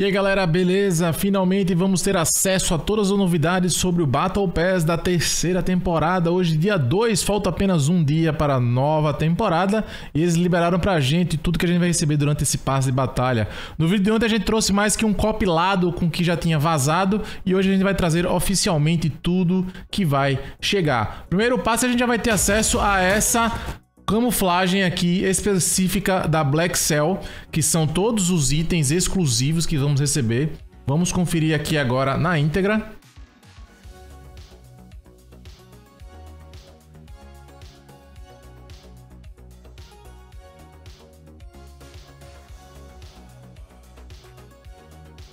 E aí galera, beleza? Finalmente vamos ter acesso a todas as novidades sobre o Battle Pass da terceira temporada. Hoje, dia 2, falta apenas um dia para a nova temporada e eles liberaram pra gente tudo que a gente vai receber durante esse passe de batalha. No vídeo de ontem a gente trouxe mais que um compilado com o que já tinha vazado e hoje a gente vai trazer oficialmente tudo que vai chegar. Primeiro passo a gente já vai ter acesso a essa camuflagem aqui específica da Black Cell, que são todos os itens exclusivos que vamos receber. Vamos conferir aqui agora na íntegra.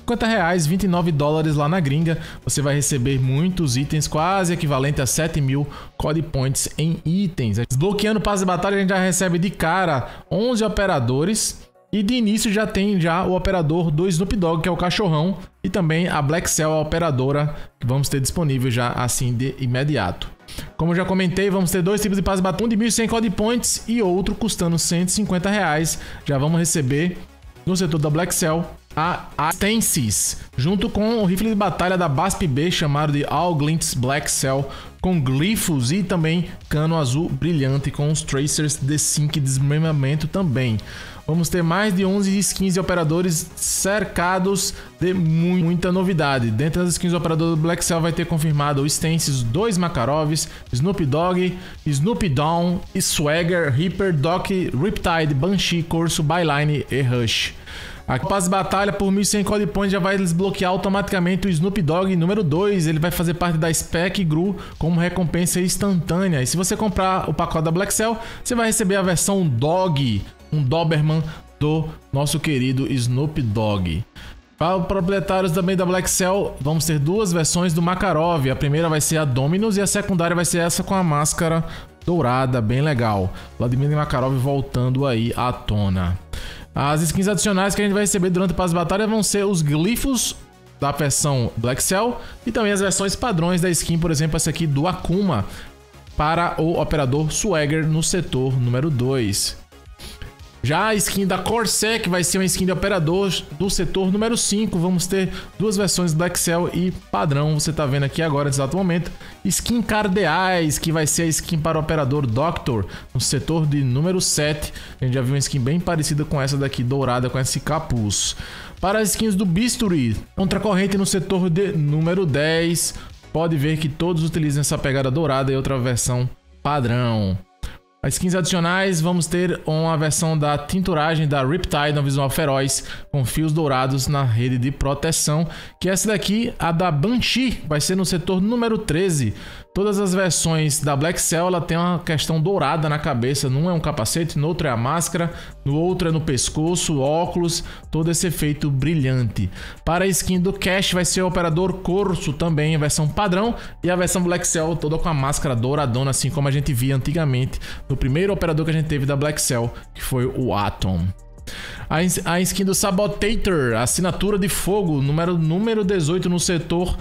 50 reais, 29 dólares lá na gringa, você vai receber muitos itens, quase equivalente a 7 mil Code Points em itens. Desbloqueando o passe de batalha, a gente já recebe de cara 11 operadores. E de início já tem já o operador do Snoop Dogg, que é o cachorrão, e também a Black Cell, a operadora, que vamos ter disponível já assim de imediato. Como já comentei, vamos ter dois tipos de passe de batalha, um de 1.100 Code Points e outro custando 150 reais. Já vamos receber no setor da Black Cell a Stensis, junto com o rifle de batalha da BASP-B chamado de All Glints Black Cell, com glifos e também cano azul brilhante com os tracers de sync desmembramento também. Vamos ter mais de 11 skins de operadores cercados de muita novidade. Dentro das skins do operador do Black Cell vai ter confirmado o Stensis, dois Makarovs, Snoop Dogg, Snoop Dawn, Swagger, Reaper, Doc, Riptide, Banshee, Corso, Byline e Rush. A passe batalha por 1100 Code Points já vai desbloquear automaticamente o Snoop Dogg número 2. Ele vai fazer parte da Spec Gru como recompensa instantânea. E se você comprar o pacote da Black Cell, você vai receber a versão Dog, um Doberman do nosso querido Snoop Dogg. Para os proprietários também da Black Cell, vamos ter duas versões do Makarov. A primeira vai ser a Dominus e a secundária vai ser essa com a máscara dourada, bem legal. Vladimir Makarov voltando aí à tona. As skins adicionais que a gente vai receber durante o passe de batalha vão ser os glifos da versão Black Cell e também as versões padrões da skin, por exemplo, essa aqui do Akuma para o operador Swagger no setor número 2. Já a skin da Corsair, vai ser uma skin de operador do setor número 5. Vamos ter duas versões Black Cell e padrão, você está vendo aqui agora, nesse exato momento. Skin Cardeais, que vai ser a skin para o operador Doctor, no setor de número 7. A gente já viu uma skin bem parecida com essa daqui, dourada, com esse capuz. Para as skins do Bisturi, corrente no setor de número 10. Pode ver que todos utilizam essa pegada dourada e outra versão padrão. As skins adicionais, vamos ter uma versão da tinturagem da Riptide no visual feroz, com fios dourados na rede de proteção, que essa daqui, a da Banshee, vai ser no setor número 13. Todas as versões da Black Cell ela tem uma questão dourada na cabeça, num é um capacete, no outro é a máscara, no outro é no pescoço, óculos, todo esse efeito brilhante. Para a skin do Cash vai ser o operador Corso também, a versão padrão, e a versão Black Cell toda com a máscara douradona, assim como a gente via antigamente no primeiro operador que a gente teve da Black Cell, que foi o Atom. A skin do Sabotator, assinatura de fogo, número, número 18 no setor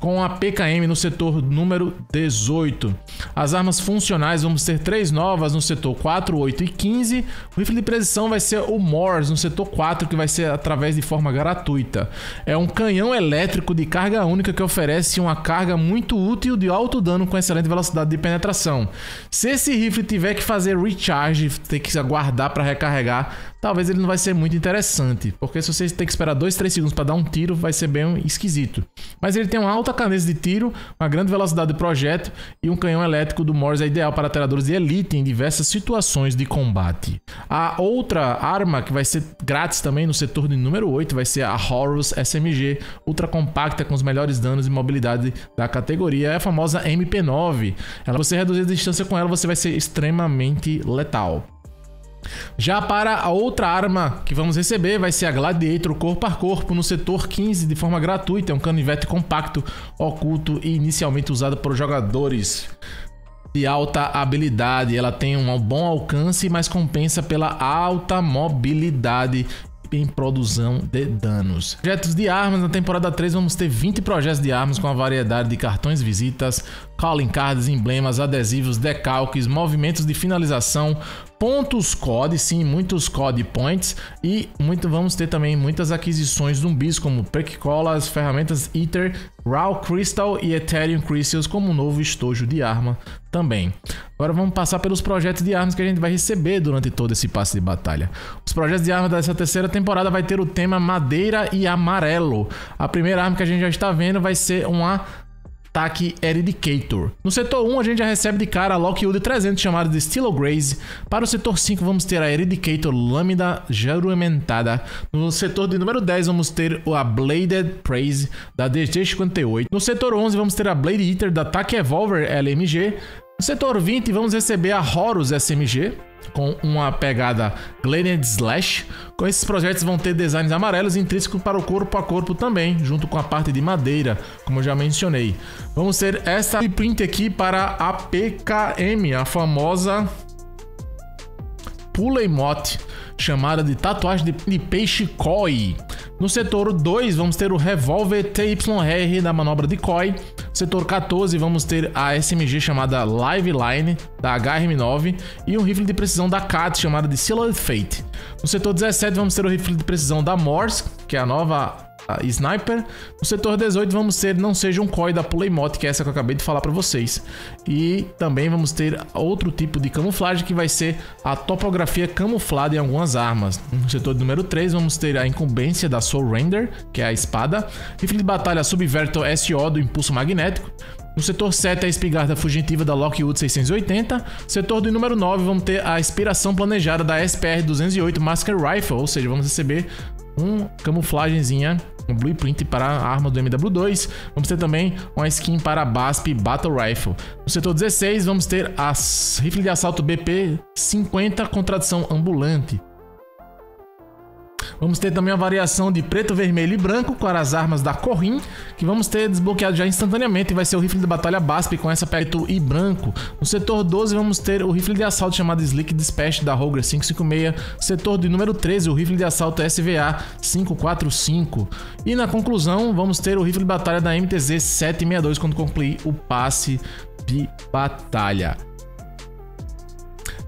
com a PKM no setor número 18. As armas funcionais vamos ter três novas no setor 4, 8 e 15. O rifle de precisão vai ser o Morse no setor 4, que vai ser através de forma gratuita. É um canhão elétrico de carga única que oferece uma carga muito útil de alto dano com excelente velocidade de penetração. Se esse rifle tiver que fazer recharge, ter que aguardar para recarregar, talvez ele não vai ser muito interessante, porque se você tem que esperar 2, 3 segundos para dar um tiro, vai ser bem esquisito. Mas ele tem uma alta cadência de tiro, uma grande velocidade de projeto e um canhão elétrico do Morse é ideal para atiradores de elite em diversas situações de combate. A outra arma que vai ser grátis também no setor de número 8 vai ser a Horus SMG, ultra compacta com os melhores danos e mobilidade da categoria, é a famosa MP9. Ela você reduzir a distância com ela, você vai ser extremamente letal. Já para a outra arma que vamos receber vai ser a Gladiator corpo a corpo no setor 15 de forma gratuita. É um canivete compacto, oculto e inicialmente usado por jogadores de alta habilidade. Ela tem um bom alcance, mas compensa pela alta mobilidade em produção de danos. Projetos de armas, na temporada 3 vamos ter 20 projetos de armas com a variedade de cartões visitas, calling cards, emblemas, adesivos, decalques, movimentos de finalização, pontos COD, sim, muitos COD points e muito vamos ter também muitas aquisições zumbis como Perk Colas, ferramentas Ether, Raw Crystal e Ethereum Crystals como novo estojo de arma também. Agora vamos passar pelos projetos de armas que a gente vai receber durante todo esse passe de batalha. Os projetos de armas dessa terceira temporada vai ter o tema madeira e amarelo. A primeira arma que a gente já está vendo vai ser uma ataque Eradicator. No setor 1, a gente já recebe de cara a Lockwood 300 chamada de Stilo Graze. Para o setor 5, vamos ter a Eradicator Lâmina Juramentada. No setor de número 10, vamos ter a Bladed Praise da DG58. No setor 11, vamos ter a Blade Eater da TAC Evolver LMG. No setor 20, vamos receber a Horus SMG com uma pegada Glened Slash. Com esses projetos vão ter designs amarelos intrínsecos para o corpo a corpo também, junto com a parte de madeira, como eu já mencionei. Vamos ter essa print aqui para a PKM, a famosa Puleimote, chamada de tatuagem de peixe koi. No setor 2, vamos ter o revólver TYR da manobra de koi. Setor 14, vamos ter a SMG chamada Live Line, da HRM9, e um rifle de precisão da CAT, chamada de Sealed Fate. No setor 17, vamos ter o rifle de precisão da Morse, que é a nova Sniper. No setor 18 vamos ter Não Seja um COI da Playmote, que é essa que eu acabei de falar para vocês. E também vamos ter outro tipo de camuflagem que vai ser a topografia camuflada em algumas armas. No setor número 3 vamos ter a incumbência da Soul Render, que é a espada. Rifle de batalha Subverto SO do impulso magnético. No setor 7, a espingarda fugitiva da Lockwood 680. Setor do número 9, vamos ter a inspiração planejada da SPR 208 Masker Rifle, ou seja, vamos receber um camuflagemzinha um blueprint para a arma do MW2. Vamos ter também uma skin para a BASP Battle Rifle. No setor 16, vamos ter a rifle de assalto BP 50 com ambulante. Vamos ter também a variação de preto, vermelho e branco para as armas da Corrin, que vamos ter desbloqueado já instantaneamente e vai ser o rifle de batalha BASP com essa preto e branco. No setor 12 vamos ter o rifle de assalto chamado Slick Dispatch da Roger 556, setor de número 13 o rifle de assalto SVA 545 e na conclusão vamos ter o rifle de batalha da MTZ 762 quando concluir o passe de batalha.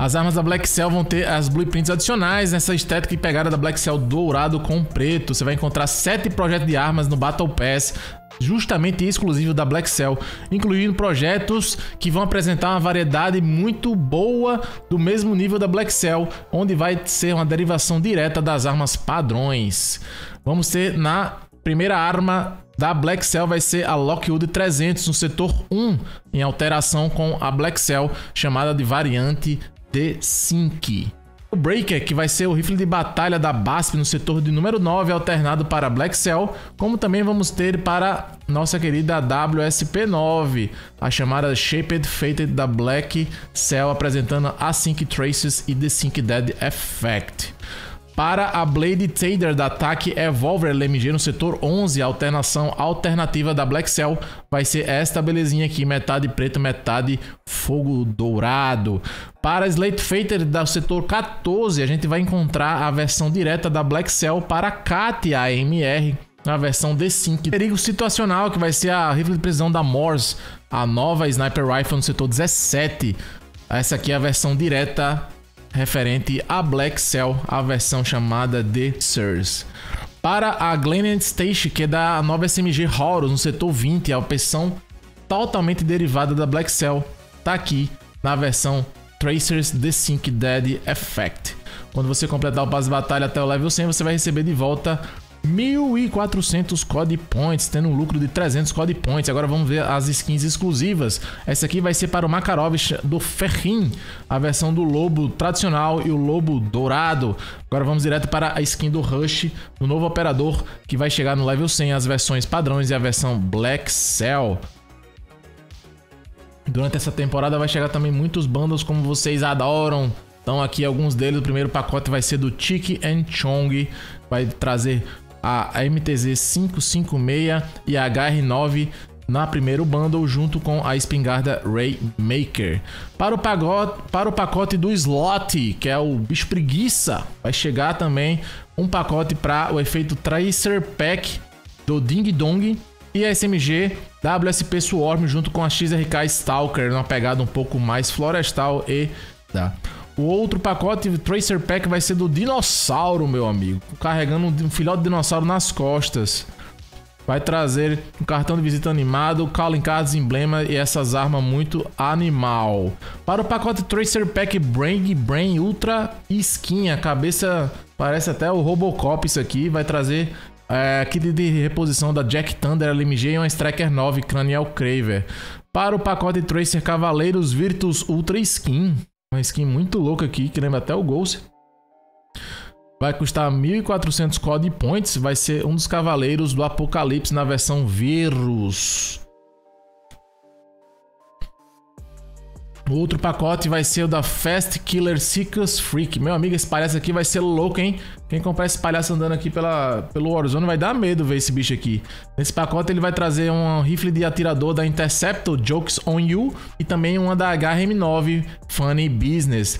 As armas da Black Cell vão ter as blueprints adicionais nessa estética e pegada da Black Cell dourado com preto. Você vai encontrar sete projetos de armas no Battle Pass justamente exclusivo da Black Cell, incluindo projetos que vão apresentar uma variedade muito boa do mesmo nível da Black Cell, onde vai ser uma derivação direta das armas padrões. Vamos ter na primeira arma da Black Cell vai ser a Lockwood 300 no setor 1, em alteração com a Black Cell, chamada de variante de Sync. O Breaker, que vai ser o rifle de batalha da BASP no setor de número 9, alternado para Black Cell, como também vamos ter para nossa querida WSP9, a chamada Shaped Fated da Black Cell, apresentando a Sync Traces e The Sync Dead Effect para a Blade Tader da ataque Evolver LMG no setor 11, alternação alternativa da Black Cell, vai ser esta belezinha aqui, metade preto, metade fogo dourado. Para a Slate Fater do setor 14, a gente vai encontrar a versão direta da Black Cell para a Katia AMR, na versão D5. Perigo situacional, que vai ser a rifle de precisão da Morse, a nova Sniper Rifle no setor 17. Essa aqui é a versão direta referente a Black Cell, a versão chamada de SIRS. Para a Glenn Station, que é da nova SMG Horus no setor 20, a opção totalmente derivada da Black Cell, tá aqui na versão Tracers The Sync Dead Effect. Quando você completar o passe de batalha até o level 100, você vai receber de volta 1.400 Code Points, tendo um lucro de 300 Code Points. Agora vamos ver as skins exclusivas. Essa aqui vai ser para o Makarov do Ferrin, a versão do Lobo tradicional e o Lobo dourado. Agora vamos direto para a skin do Rush, do novo operador, que vai chegar no level 100, as versões padrões e a versão Black Cell. Durante essa temporada vai chegar também muitos bundles como vocês adoram. Então aqui alguns deles, o primeiro pacote vai ser do Tiki and Chong, vai trazer a MTZ 556 e a HR9 na primeiro bundle junto com a espingarda Raymaker. Para o, pacote, para o pacote do slot, que é o bicho preguiça, vai chegar também um pacote para o efeito Tracer Pack do Ding Dong e a SMG WSP Swarm junto com a XRK Stalker, numa pegada um pouco mais florestal e da. O outro pacote Tracer Pack vai ser do dinossauro, meu amigo. Carregando um filhote de dinossauro nas costas. Vai trazer um cartão de visita animado, calling cards, emblema e essas armas muito animal. Para o pacote Tracer Pack Brain Brain Ultra Skin, a cabeça parece até o Robocop isso aqui. Vai trazer é, kit de reposição da Jack Thunder LMG e uma Striker 9 Cranial Craver. Para o pacote Tracer Cavaleiros Virtus Ultra Skin. Uma skin muito louca aqui, que lembra até o Ghost. Vai custar 1.400 Code Points. Vai ser um dos cavaleiros do Apocalipse na versão Vírus. O outro pacote vai ser o da Fast Killer Seekers Freak. Meu amigo, esse palhaço aqui vai ser louco, hein? Quem comprar esse palhaço andando aqui pela, pelo Warzone vai dar medo ver esse bicho aqui. Nesse pacote ele vai trazer um rifle de atirador da Interceptor Jokes On You e também uma da HM9 Funny Business.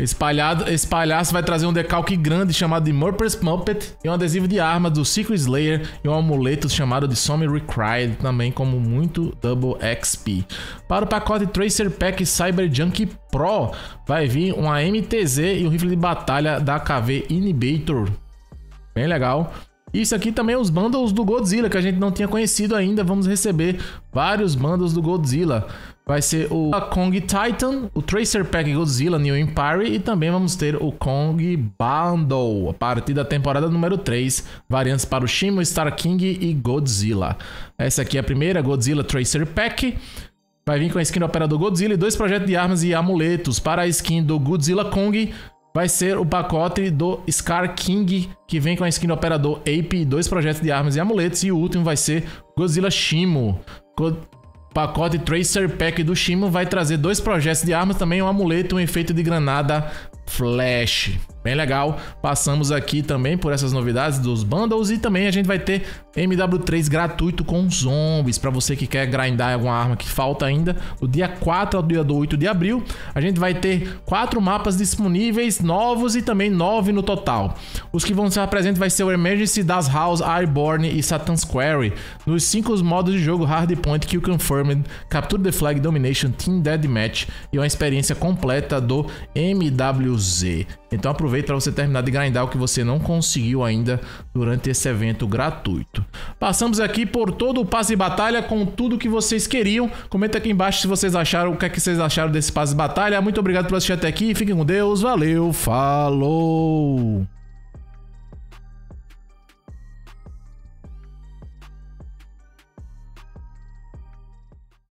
Esse, palhado, esse palhaço vai trazer um decalque grande chamado de Murpers Muppet e um adesivo de arma do Secret Slayer e um amuleto chamado de Some Recried, também como muito Double XP. Para o pacote Tracer Pack Cyber Junk Pro vai vir uma MTZ e um rifle de batalha da KV Inhibitor. Bem legal. Isso aqui também é os bundles do Godzilla, que a gente não tinha conhecido ainda. Vamos receber vários bundles do Godzilla. Vai ser o Kong Titan, o Tracer Pack Godzilla New Empire e também vamos ter o Kong Bundle a partir da temporada número 3, variantes para o Shimo, Star King e Godzilla. Essa aqui é a primeira Godzilla Tracer Pack. Vai vir com a skin do Operador Godzilla e dois projetos de armas e amuletos. Para a skin do Godzilla Kong, vai ser o pacote do Scar King, que vem com a skin do Operador Ape, dois projetos de armas e amuletos, e o último vai ser Godzilla Shimo. O pacote Tracer Pack do Shimo vai trazer dois projetos de armas, também um amuleto e um efeito de granada Flash. Bem legal. Passamos aqui também por essas novidades dos bundles e também a gente vai ter MW3 gratuito com zombies para você que quer grindar alguma arma que falta ainda. Do dia 4 ao dia 8 de abril, a gente vai ter quatro mapas disponíveis novos e também nove no total. Os que vão estar presentes vai ser o Emergency, Das House, Airborne e Satan's Quarry. Nos cinco modos de jogo Hardpoint, Kill Confirmed, Capture the Flag, Domination, Team Deathmatch e uma experiência completa do MWZ. Então aproveita para você terminar de grindar o que você não conseguiu ainda durante esse evento gratuito. Passamos aqui por todo o passe de batalha com tudo que vocês queriam. Comenta aqui embaixo se vocês acharam, o que é que vocês acharam desse passe de batalha. Muito obrigado por assistir até aqui. Fiquem com Deus. Valeu. Falou.